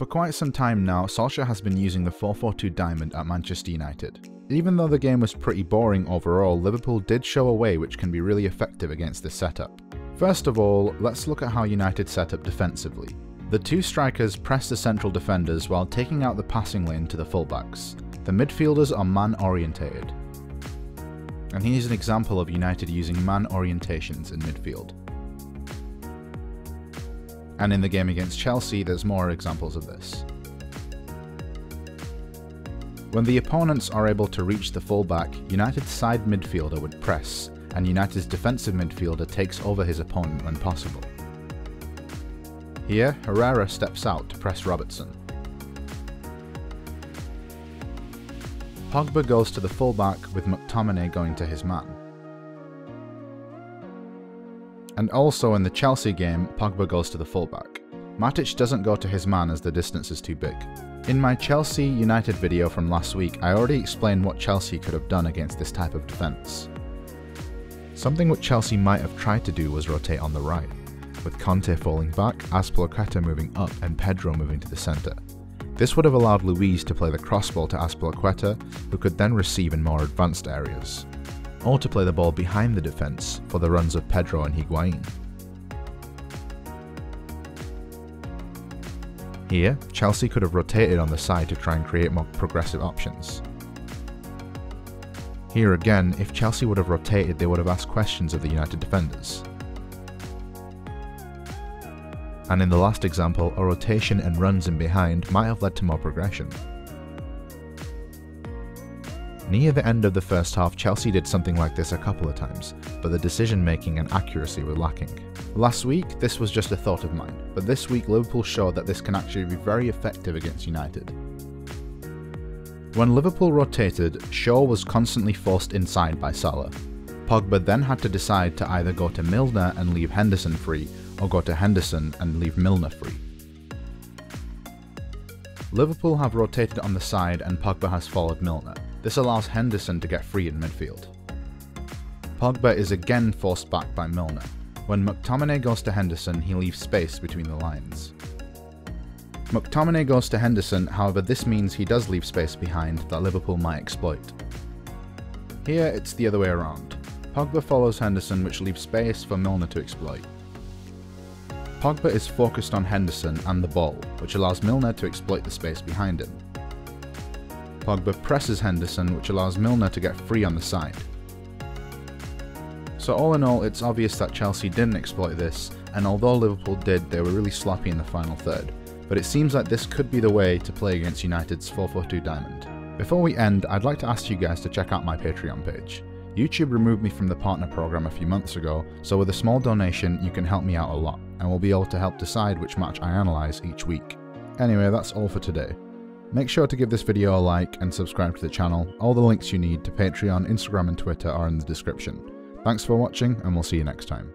For quite some time now, Solskjaer has been using the 4-4-2 diamond at Manchester United. Even though the game was pretty boring overall, Liverpool did show a way which can be really effective against this setup. First of all, let's look at how United set up defensively. The two strikers press the central defenders while taking out the passing lane to the fullbacks. The midfielders are man orientated. And here's an example of United using man orientations in midfield. And in the game against Chelsea, there's more examples of this. When the opponents are able to reach the fullback, United's side midfielder would press, and United's defensive midfielder takes over his opponent when possible. Here, Herrera steps out to press Robertson. Pogba goes to the fullback with McTominay going to his man. And also in the Chelsea game, Pogba goes to the fullback. Matic doesn't go to his man as the distance is too big. In my Chelsea United video from last week, I already explained what Chelsea could have done against this type of defence. Something which Chelsea might have tried to do was rotate on the right with Kante falling back, Azpilicueta moving up and Pedro moving to the centre. This would have allowed Luiz to play the crossball to Azpilicueta, who could then receive in more advanced areas, or to play the ball behind the defence for the runs of Pedro and Higuain. Here, Chelsea could have rotated on the side to try and create more progressive options. Here again, if Chelsea would have rotated they would have asked questions of the United defenders, and in the last example, a rotation and runs in behind might have led to more progression. Near the end of the first half, Chelsea did something like this a couple of times, but the decision making and accuracy were lacking. Last week, this was just a thought of mine, but this week Liverpool showed that this can actually be very effective against United. When Liverpool rotated, Shaw was constantly forced inside by Salah. Pogba then had to decide to either go to Milner and leave Henderson free, or go to Henderson and leave Milner free. Liverpool have rotated on the side and Pogba has followed Milner. This allows Henderson to get free in midfield. Pogba is again forced back by Milner. When McTominay goes to Henderson, he leaves space between the lines. McTominay goes to Henderson, however this means he does leave space behind that Liverpool might exploit. Here it's the other way around. Pogba follows Henderson which leaves space for Milner to exploit. Pogba is focused on Henderson and the ball, which allows Milner to exploit the space behind him. Pogba presses Henderson, which allows Milner to get free on the side. So all in all, it's obvious that Chelsea didn't exploit this, and although Liverpool did, they were really sloppy in the final third. But it seems like this could be the way to play against United's 4-4-2 diamond. Before we end, I'd like to ask you guys to check out my Patreon page. YouTube removed me from the partner program a few months ago, so with a small donation you can help me out a lot, and we'll be able to help decide which match I analyse each week. Anyway, that's all for today. Make sure to give this video a like and subscribe to the channel. All the links you need to Patreon, Instagram and Twitter are in the description. Thanks for watching and we'll see you next time.